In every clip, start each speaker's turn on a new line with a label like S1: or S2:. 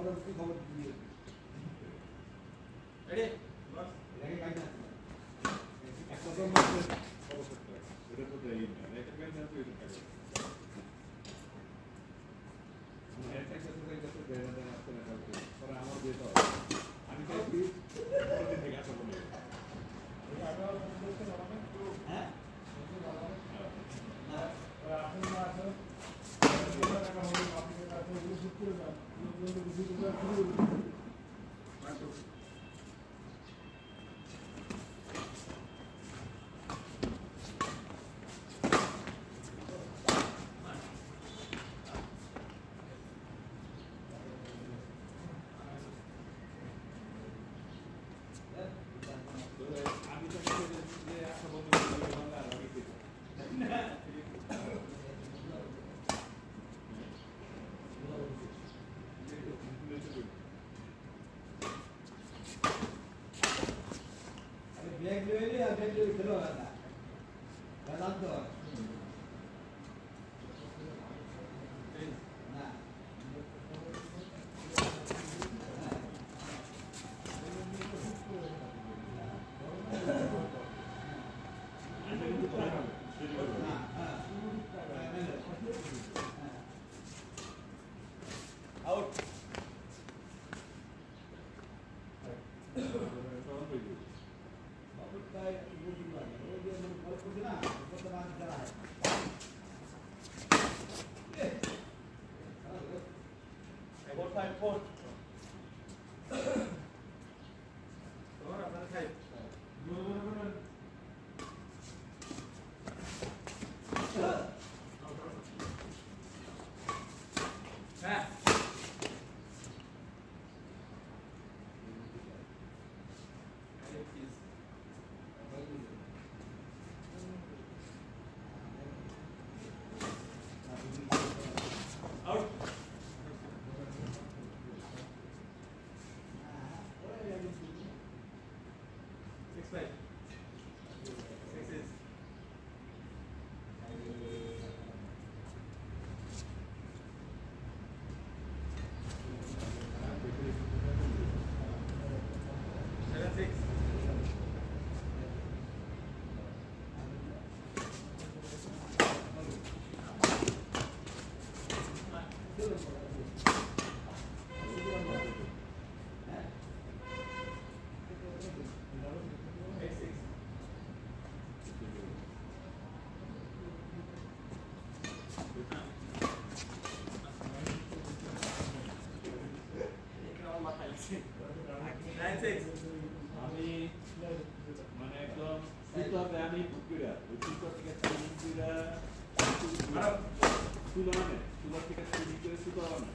S1: খবর কি খবর দিয়ে
S2: রেডি
S1: বাস রেডি কাজ না
S3: একটা তো এটা তো দেই না এটা পেন না তো এটা ಬೆಂಗಳೂರಲ್ಲಿ ಬೆಂಗಳೂರು ಕೆಲವು ಅಲ್ಲ ಅದಂತ 5 4 আমি মানে একদম শিখতে হবে আমি কুকুরা কুকুর থেকে
S2: কুকুরা
S3: তুলো আনে তুলোর থেকে চুরি করে সুতো আনে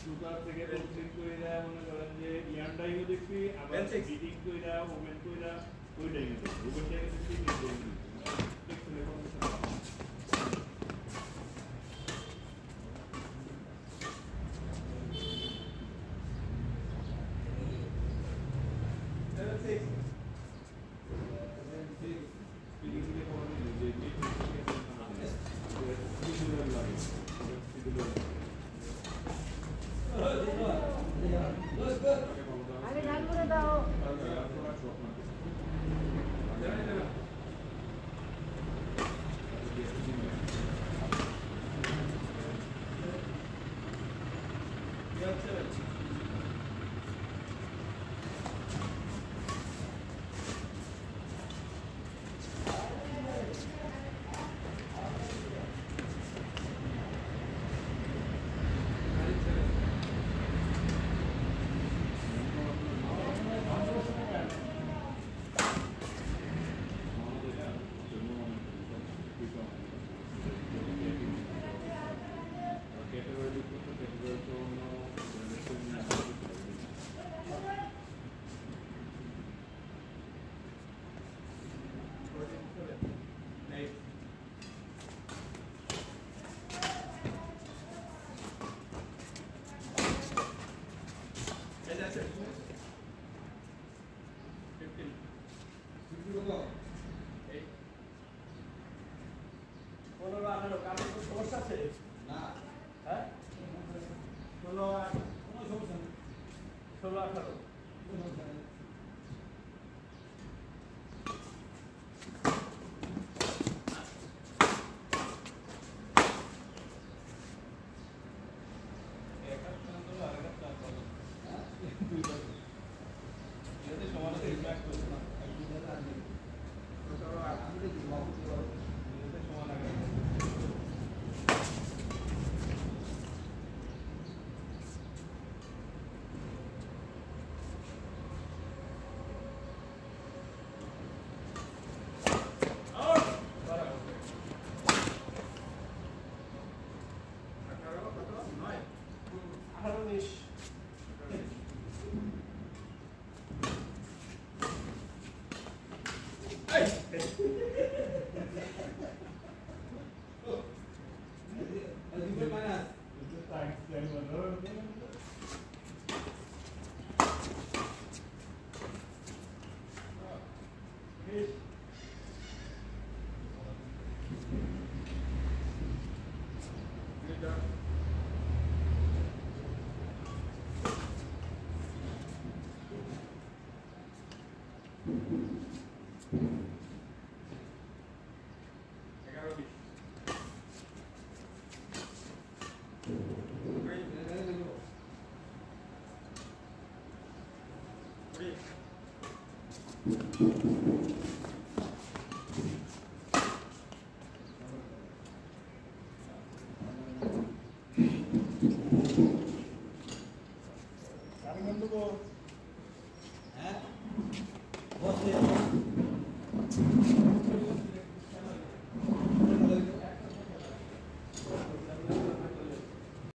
S3: সুতার থেকে প্রসেসিং কইরা মনে করেন যে ইয়ান্ডাই দেখছি আবার বিডিং কইরা ওমেন কইরা
S2: ওইটাই দেখছি ওইটাই দেখছি
S1: দেখছি
S2: doing. ষোলো আঠারো Gracias.